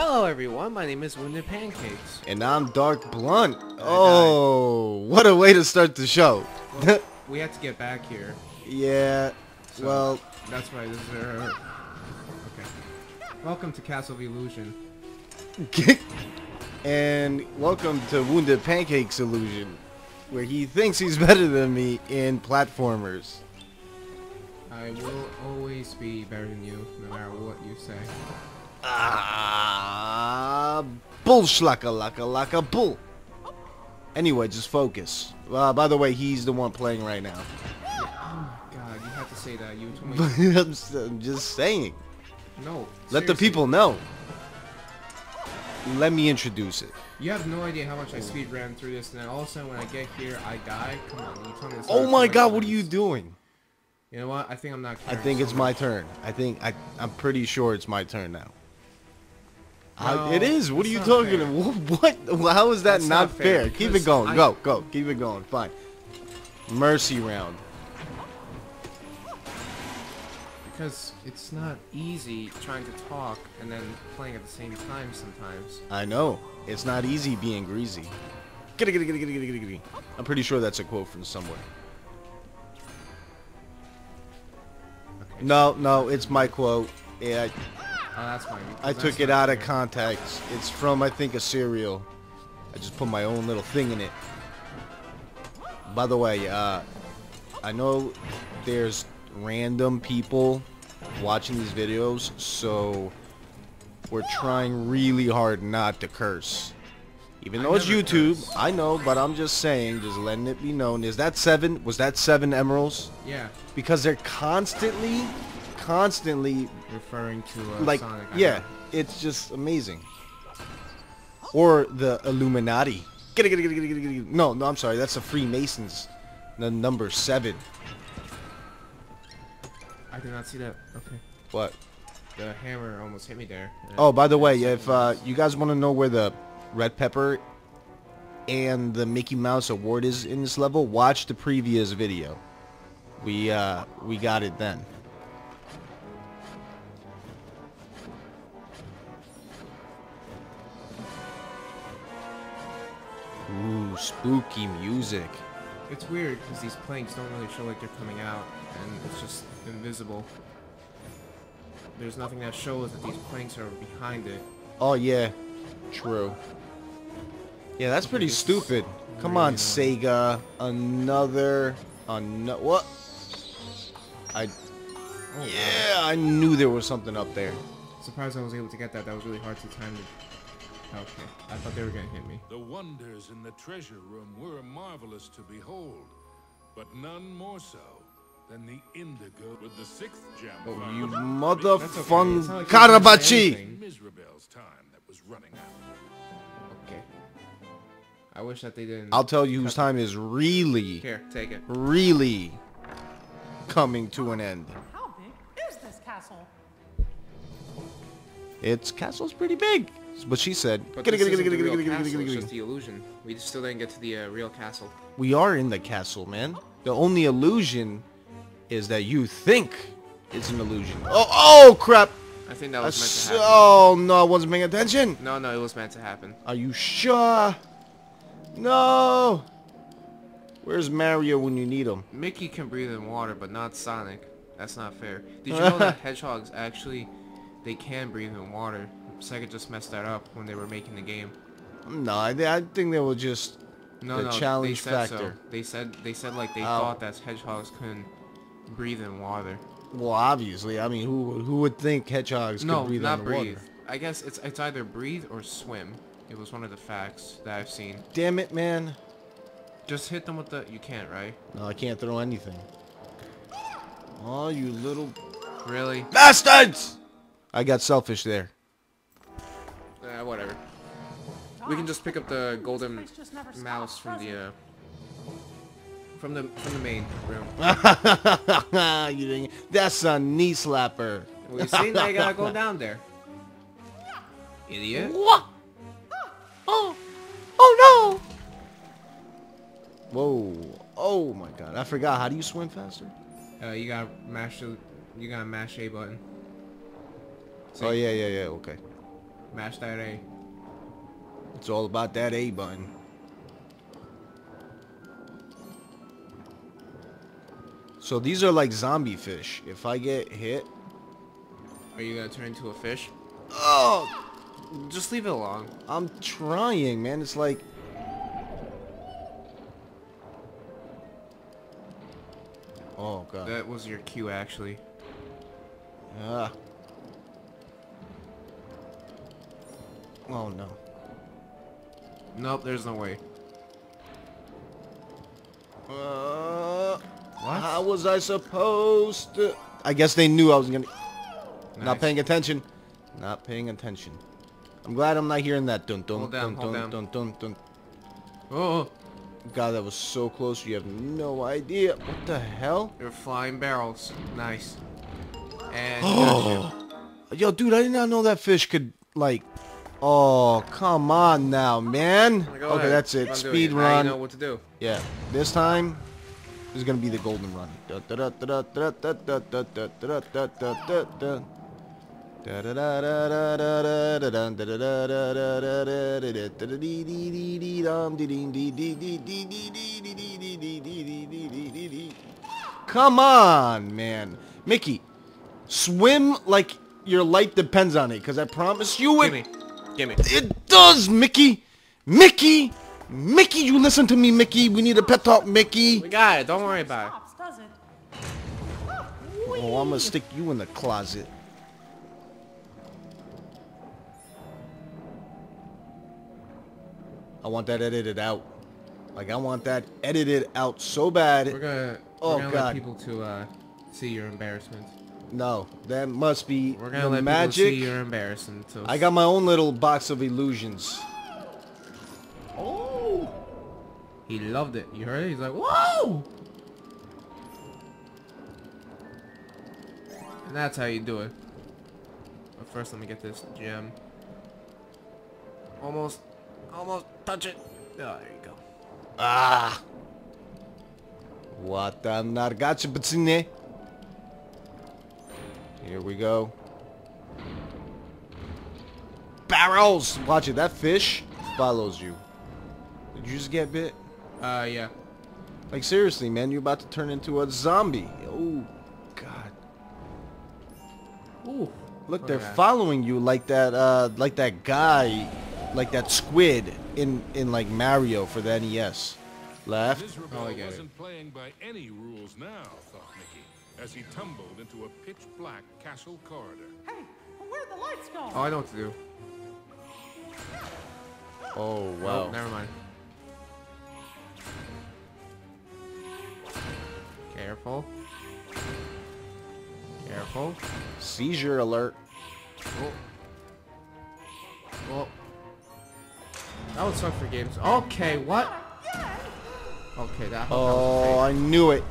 Hello everyone, my name is Wounded Pancakes. And I'm Dark Blunt. Oh, what a way to start the show. Well, we had to get back here. yeah, So well, that's why this is uh, Okay. Welcome to Castle of Illusion. and welcome to Wounded Pancakes Illusion, where he thinks he's better than me in platformers. I will always be better than you, no matter what you say. Ah, bull shlaka laka laka bull. Anyway, just focus. Uh, by the way, he's the one playing right now. Oh, God, you have to say that. You told me. I'm I'm just saying. no. Let the people know. Let me introduce it. You have no idea how much I speed ran through this, and then all of a sudden when I get here, I die. Come on, you tell me this. Oh my god, what are you doing? You know what? I think I'm not. I think so it's my turn. I think I I'm pretty sure it's my turn now. I- it is. What are you talking about? What? How is that That's not, fair, fair? Keep it going. I- Go, go. Keep it going. Fine. Mercy round. Because it's not easy trying to talk and then playing at the same time sometimes. I know. It's not easy being greasy. Giddy, giddy, giddy, giddy, giddy, giddy, giddy. I'm pretty sure that's a quote from somewhere. Okay. No, no, it's my quote. Yeah, Oh, that's because I took it out of context. It's from, I think, a cereal. I just put my own little thing in it. By the way, uh, I know there's random people watching these videos, so we're trying really hard not to curse. Even I though it's YouTube, curse. I know, but I'm just saying, just letting it be known. Is that seven? Was that seven emeralds? Yeah, Because they're constantly, constantly referring to uh, like Sonic. Yeah it's just amazing or the illuminati Get it, get it, get it, get it, get it, get it. no no i'm sorry that's the freemasons the number seven I did not see that. Okay. what The hammer almost hit me there. oh by the way if uh you guys want to know where the red pepper and the mickey mouse award is in this level watch the previous video we uh we got it then Ooh, spooky music. It's weird because these planks don't really show like they're coming out, and it's just invisible. There's nothing that shows that these planks are behind it. Oh yeah, true. Yeah, that's pretty stupid. Come on. Sega. Another, another. What? I. Oh. Yeah, I knew there was something up there. Surprised I was able to get that. That was really hard to time it. Okay, I thought they were gonna hit me. The wonders in the treasure room were marvelous to behold, but none more so than the indigo with the sixth gem. Oh, you beneath mother That's okay. fun It's not like you didn't Karabachi! anything. Time that was running out. Okay. I wish that they didn't. I'll tell you whose cut- time is really, Here, take it. really coming to an end. How big is this castle? Its castle's pretty big. What she said. But Giddy, this giddy, isn't the giddy, real giddy, giddy, castle, giddy, it's giddy. just the illusion. We still didn't get to the uh, real castle. We are in the castle, man. The only illusion is that you think it's an illusion. Oh, oh crap! I think that was meant to happen. oh no, I wasn't paying attention. No, no, it was meant to happen. Are you sure? No. Where's Mario when you need him? Mickey can breathe in water, but not Sonic. That's not fair. Did you know that hedgehogs actually, they can breathe in water? Sega just messed that up when they were making the game. No, I, I think they were just. No, The no, challenge they said factor. so. They said they said like they Oh. thought that hedgehogs couldn't breathe in water. Well, obviously. I mean, who who would think hedgehogs no, could breathe not breathe. I guess it's it's either breathe or swim. It was one of the facts that I've seen. Damn it, man! Just hit them with the. You can't, right? No, I can't throw anything. Oh, you little Really? bastards! I got selfish there. Whatever. We can just pick up the golden This place just never stops, mouse from the uh, from the from the main room. you think that's a knee slapper? We see that you gotta go down there. Idiot. What? Oh, oh no! Whoa! Oh my God! I forgot. How do you swim faster? Uh, you gotta mash the, you gotta mash A button. Oh yeah, yeah, yeah. Okay. Mash that A. It's all about that A button. So these are like zombie fish. If I get hit, Are you gonna turn into a fish? oh, Just leave it alone. I'm trying, man. It's like Oh god. That was your cue, actually. Ah. Oh no. Nope, there's no way. Uh, What? How was I supposed to? I guess they knew I was gonna. Not paying attention. Not paying attention. I'm glad I'm not hearing that dun dun Hold down, dun hold dun, down. dun dun dun. Oh, God, that was so close. You have no idea. What the hell? you're flying barrels. Nice. And oh. Yo, dude, I did not know that fish could like. Oh, come on now, man. Go okay, ahead. that's it. Speed Now run. know what to do. Yeah, this time is gonna be the golden run. Come on, man. Mickey, swim like your life depends on it, because I promise you it Gimme. Gimme. it does, Mickey! Mickey! Mickey, you listen to me, Mickey. We need a pet talk, Mickey. We got it. Don't worry about it. It? Oh, I'm gonna stick you in the closet. I want that edited out. Like, I want that edited out so bad. We're gonna, Oh, we're gonna God. let people to uh, see your embarrassment. No, that must be We're gonna the let magic. people see your embarrassment. So I got my own little box of illusions. Oh! He loved it. You heard it? He's like, whoa! And that's how you do it. But first, let me get this gem. Almost, almost touch it. Oh, there you go. Ah! What the nargacha? Here we go. Barrels! Watch it, that fish follows you. Did you just get bit? Uh, yeah. Like seriously, man, you're about to turn into a zombie. Oh, God. Ooh. Look, Look they're at following you like that, uh, like that guy, like that squid in, in like Mario for the NES. Left. Miserable Oh, I get it. wasn't playing by any rules now, thought Mickey, as he tumbled into a pitch-black castle corridor. Hey, where'd the lights go? Oh, I know what to do. Oh, Oh, never mind. Careful. Careful. Seizure alert. Oh. Well. That would suck for games. Okay, what? Okay, that. Oh, I knew it.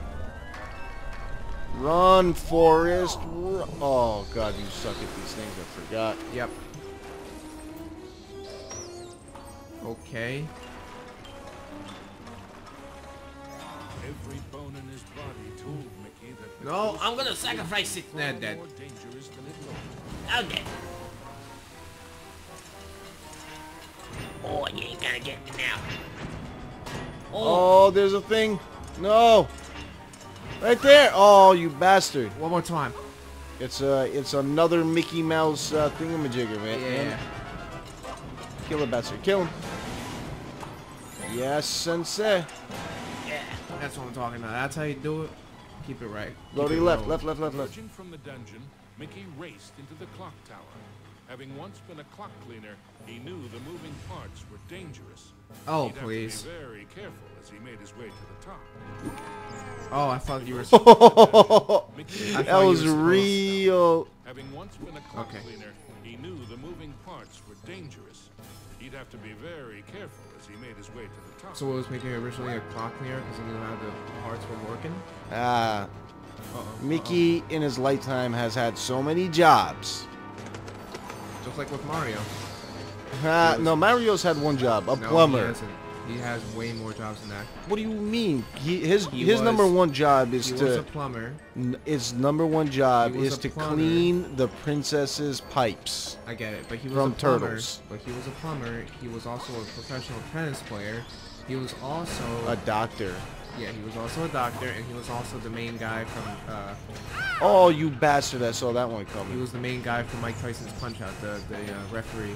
Run, Forrest. Ru- oh, God, you suck at these things. I forgot. Yep. Okay. Every bone in his body told Mickey that No, I'm gonna sacrifice it. far Nah, dead. more dangerous than it looked. Okay. Oh, you ain't gonna get me now. Oh, there's a thing. No. Right there. Oh, you bastard. One more time. It's uh, it's another Mickey Mouse uh, thingamajigger, man. Yeah. Kill the bastard. Kill him. Yes, sensei. Yeah. That's what I'm talking about. That's how you do it. Keep it right. Keep Lodi it left, left, left, left, left. From the dungeon, Mickey raced into the clock tower. Having once been a clock cleaner, he knew the moving parts were dangerous. Oh, He'd have please. to be very careful as he made his way to the top. Oh, I thought you were. That was real. having once been a clock Okay. cleaner, he knew the moving parts were dangerous. He'd have to be very careful as he made his way to the top. So what was making originally a clock cleaner because he knew how the parts were working? Ah, Uh-oh. Mickey in his lifetime has had so many jobs. Just like with Mario. Ah, no, Mario's had one job, a No, plumber. He. He has way more jobs than that. What do you mean? He, his He his was- number one job is He was to a plumber. his number one job is to clean the princess's pipes. I get it, but he was From a plumber. Turtles. But he was a plumber. He was also a professional tennis player. He was also A doctor. Yeah. He was also a doctor, and he was also the main guy from. Uh, Oh, you bastard! I saw that one coming. he was the main guy from Mike Tyson's Punch Out, the the uh, referee,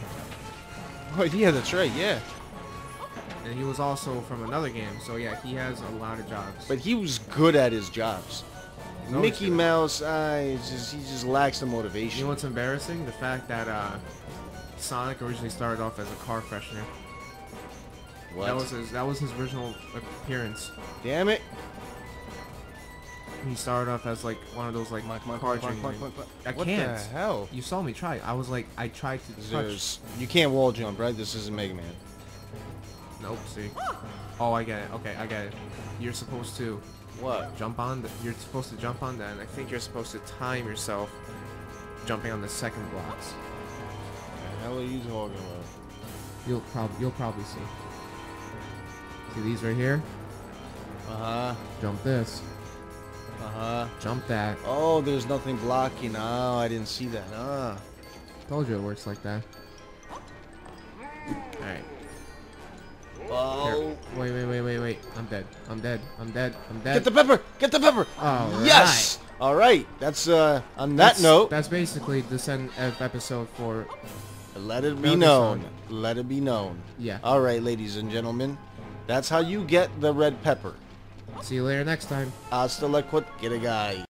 Oh, yeah, that's right. Yeah, and he was also from another game. So yeah, he has a lot of jobs. but he was good at his jobs. Mickey good. Mouse, uh, just, he just lacks the motivation. You know what's embarrassing? The fact that uh, Sonic originally started off as a car freshener. What? That was his. That was his original appearance. Damn it! He started off as like one of those like car jingling- I what can't. the hell? You saw me try. I was like, I tried to touch. There's, you can't wall jump, right? This isn't Mega Man. Nope. See. Oh, I get it. Okay, I get it. You're supposed to What? jump on. The, you're supposed to jump on that, and I think you're supposed to time yourself jumping on the second blocks. The hell are you talking about? You'll probably you'll probably see. See these right here? Uh huh. Jump this. Uh huh. Jump that. Oh, there's nothing blocking. Oh, I didn't see that. Ah. Told you it works like that. All right. Oh. Wait, wait, wait, wait, wait. I'm dead. I'm dead. I'm dead. I'm dead. Get the pepper! Get the pepper! All Yes! All right. That's uh. On that That's- note, That's basically the end of episode four. let it be known. Let it be known. Yeah. All right, ladies and gentlemen. That's how you get the red pepper. See you later next time. Hasta la a guy.